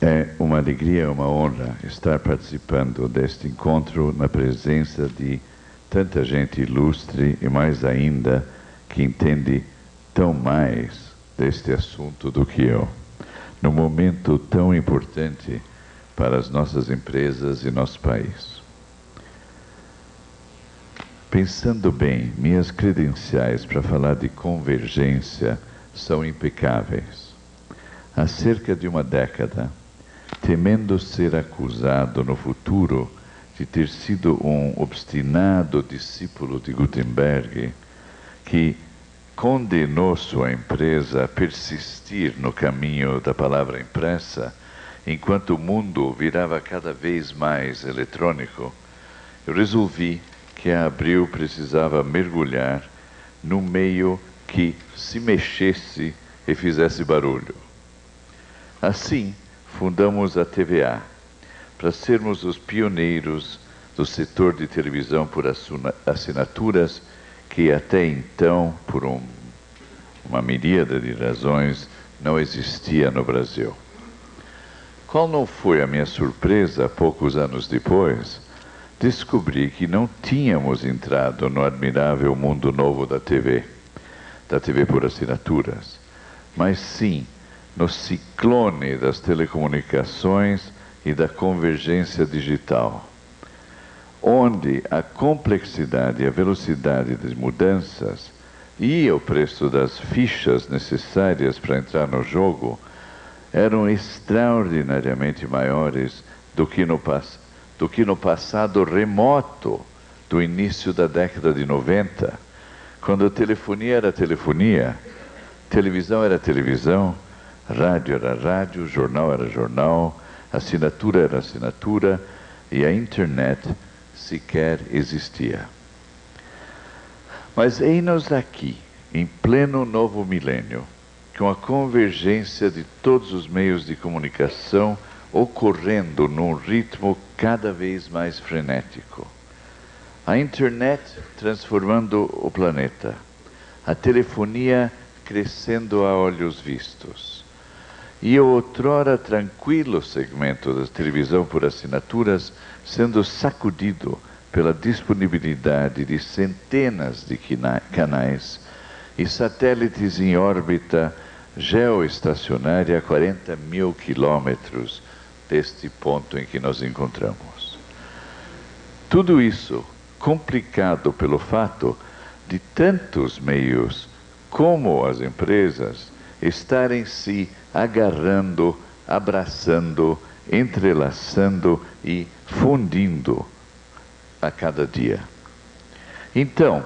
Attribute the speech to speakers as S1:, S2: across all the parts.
S1: É uma alegria, uma honra estar participando deste encontro na presença de tanta gente ilustre e mais ainda que entende tão mais deste assunto do que eu, num momento tão importante para as nossas empresas e nosso país. Pensando bem, minhas credenciais para falar de convergência são impecáveis. Há cerca de uma década, temendo ser acusado no futuro de ter sido um obstinado discípulo de Gutenberg, que condenou sua empresa a persistir no caminho da palavra impressa, enquanto o mundo virava cada vez mais eletrônico, eu resolvi que a Abril precisava mergulhar no meio que se mexesse e fizesse barulho. Assim, fundamos a TVA, para sermos os pioneiros do setor de televisão por assinaturas que até então, por um, uma miríada de razões, não existia no Brasil. Qual não foi a minha surpresa, poucos anos depois, descobri que não tínhamos entrado no admirável mundo novo da TV, da TV por assinaturas, mas sim no ciclone das telecomunicações e da convergência digital, onde a complexidade e a velocidade das mudanças e o preço das fichas necessárias para entrar no jogo eram extraordinariamente maiores do que no, do que no passado remoto do início da década de 90, quando a telefonia era telefonia, televisão era televisão, Rádio era rádio, jornal era jornal, assinatura era assinatura e a internet sequer existia. Mas eis-nos aqui, em pleno novo milênio, com a convergência de todos os meios de comunicação ocorrendo num ritmo cada vez mais frenético. A internet transformando o planeta, a telefonia crescendo a olhos vistos e o outrora tranquilo segmento da televisão por assinaturas sendo sacudido pela disponibilidade de centenas de canais e satélites em órbita geoestacionária a 40 mil quilômetros deste ponto em que nos encontramos. Tudo isso complicado pelo fato de tantos meios como as empresas estarem se agarrando, abraçando, entrelaçando e fundindo a cada dia. Então,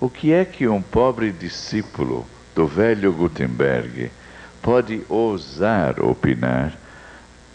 S1: o que é que um pobre discípulo do velho Gutenberg pode ousar opinar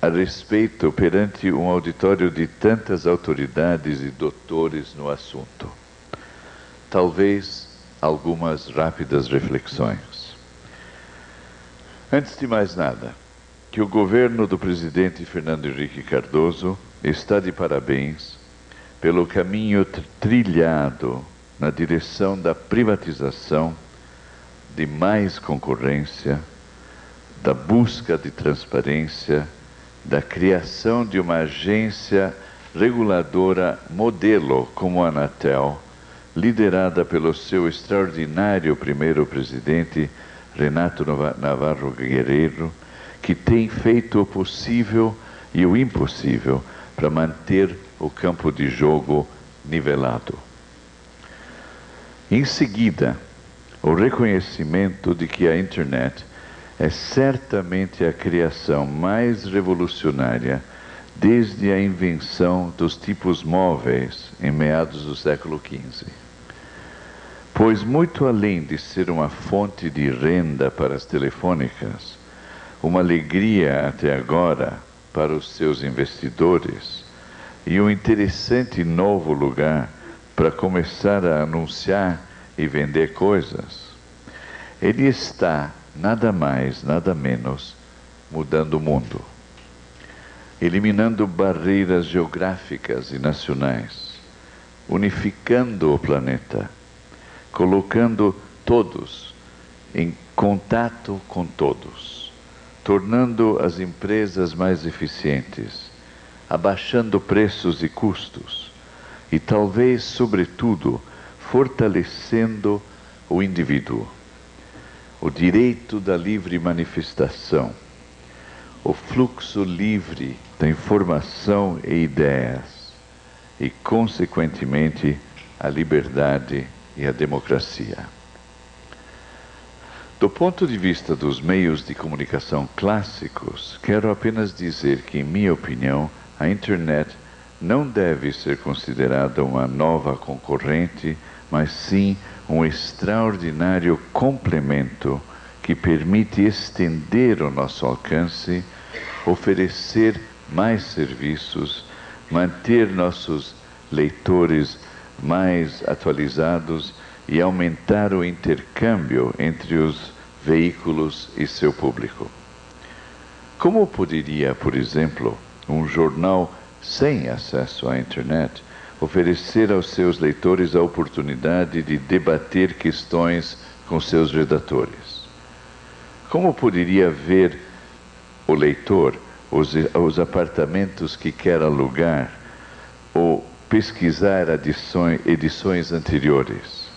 S1: a respeito perante um auditório de tantas autoridades e doutores no assunto? Talvez algumas rápidas reflexões. Antes de mais nada, que o governo do presidente Fernando Henrique Cardoso está de parabéns pelo caminho trilhado na direção da privatização, de mais concorrência, da busca de transparência, da criação de uma agência reguladora modelo como a Anatel, liderada pelo seu extraordinário primeiro presidente, Renato Navarro Guerreiro, que tem feito o possível e o impossível para manter o campo de jogo nivelado. Em seguida, o reconhecimento de que a internet é certamente a criação mais revolucionária desde a invenção dos tipos móveis em meados do século XV. Pois, muito além de ser uma fonte de renda para as telefônicas, uma alegria até agora para os seus investidores e um interessante novo lugar para começar a anunciar e vender coisas, ele está, nada mais, nada menos, mudando o mundo, eliminando barreiras geográficas e nacionais, unificando o planeta colocando todos em contato com todos, tornando as empresas mais eficientes, abaixando preços e custos e talvez, sobretudo, fortalecendo o indivíduo, o direito da livre manifestação, o fluxo livre da informação e ideias e, consequentemente, a liberdade e a democracia. Do ponto de vista dos meios de comunicação clássicos, quero apenas dizer que, em minha opinião, a internet não deve ser considerada uma nova concorrente, mas sim um extraordinário complemento que permite estender o nosso alcance, oferecer mais serviços, manter nossos leitores mais atualizados e aumentar o intercâmbio entre os veículos e seu público. Como poderia, por exemplo, um jornal sem acesso à internet oferecer aos seus leitores a oportunidade de debater questões com seus redatores? Como poderia ver o leitor os, os apartamentos que quer alugar ou pesquisar edições, edições anteriores.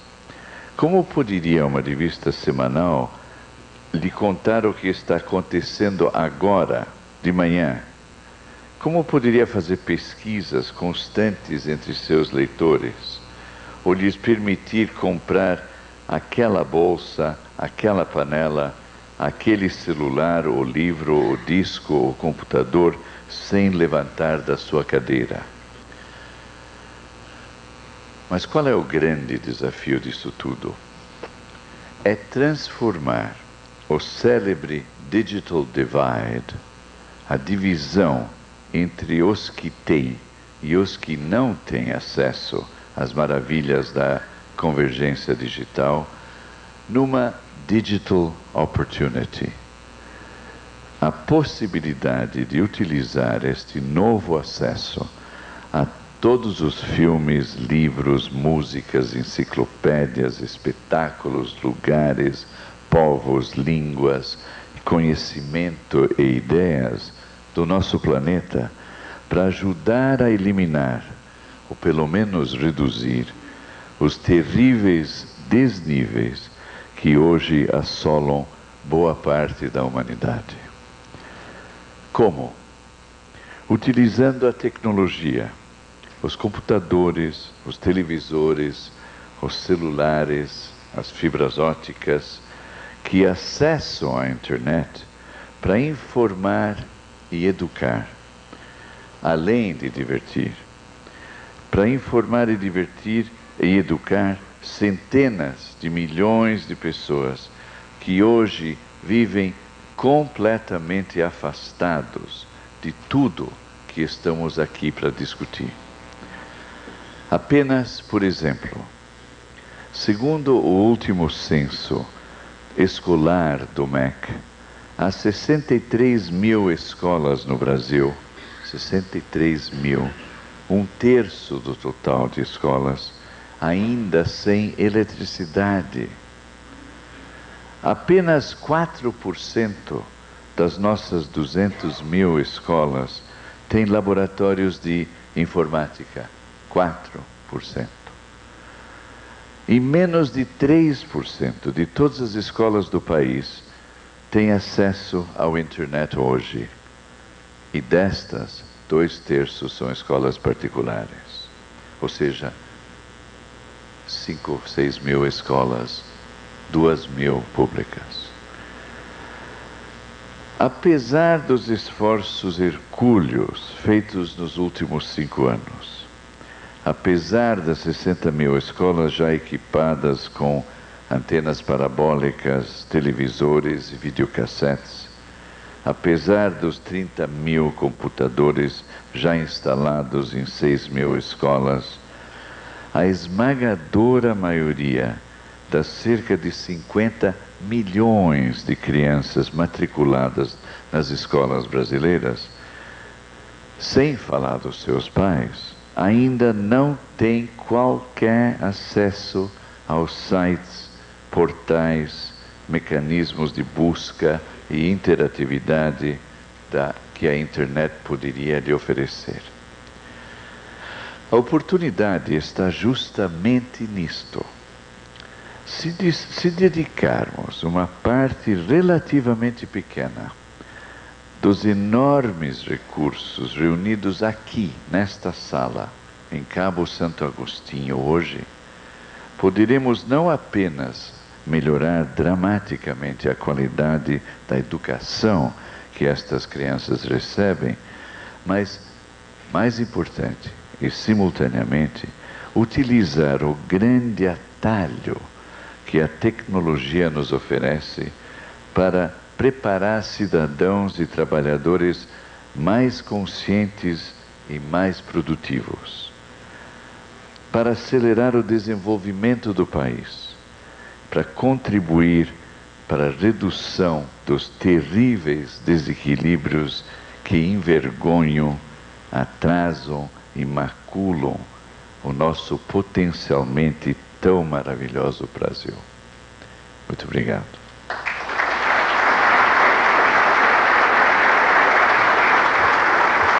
S1: Como poderia uma revista semanal lhe contar o que está acontecendo agora, de manhã? Como poderia fazer pesquisas constantes entre seus leitores? Ou lhes permitir comprar aquela bolsa, aquela panela, aquele celular, ou livro, ou disco, ou computador, sem levantar da sua cadeira? Mas qual é o grande desafio disso tudo? É transformar o célebre digital divide, a divisão entre os que têm e os que não têm acesso às maravilhas da convergência digital, numa digital opportunity. A possibilidade de utilizar este novo acesso a todos os filmes, livros, músicas, enciclopédias, espetáculos, lugares, povos, línguas, conhecimento e ideias do nosso planeta para ajudar a eliminar, ou pelo menos reduzir, os terríveis desníveis que hoje assolam boa parte da humanidade. Como? Utilizando a tecnologia os computadores, os televisores, os celulares, as fibras óticas, que acessam a internet para informar e educar, além de divertir. Para informar e divertir e educar centenas de milhões de pessoas que hoje vivem completamente afastados de tudo que estamos aqui para discutir. Apenas, por exemplo, segundo o último censo escolar do MEC, há 63 mil escolas no Brasil, 63 mil, um terço do total de escolas, ainda sem eletricidade. Apenas 4% das nossas 200 mil escolas têm laboratórios de informática. 4%. E menos de 3% de todas as escolas do país têm acesso ao internet hoje. E destas, dois terços são escolas particulares. Ou seja, 5, 6 mil escolas, 2 mil públicas. Apesar dos esforços hercúleos feitos nos últimos cinco anos, apesar das 60 mil escolas já equipadas com antenas parabólicas, televisores e videocassetes, apesar dos 30 mil computadores já instalados em 6 mil escolas, a esmagadora maioria das cerca de 50 milhões de crianças matriculadas nas escolas brasileiras, sem falar dos seus pais, ainda não tem qualquer acesso aos sites, portais, mecanismos de busca, e interatividade da, que a internet poderia lhe oferecer. A oportunidade está justamente nisto. Se, se dedicarmos uma parte relativamente pequena dos enormes recursos reunidos aqui, nesta sala, em Cabo Santo Agostinho, hoje, poderemos não apenas melhorar dramaticamente a qualidade da educação que estas crianças recebem, mas, mais importante, e simultaneamente, utilizar o grande atalho que a tecnologia nos oferece para preparar cidadãos e trabalhadores mais conscientes e mais produtivos, para acelerar o desenvolvimento do país, para contribuir para a redução dos terríveis desequilíbrios que envergonham, atrasam e maculam o nosso potencialmente tão maravilhoso Brasil. Muito obrigado.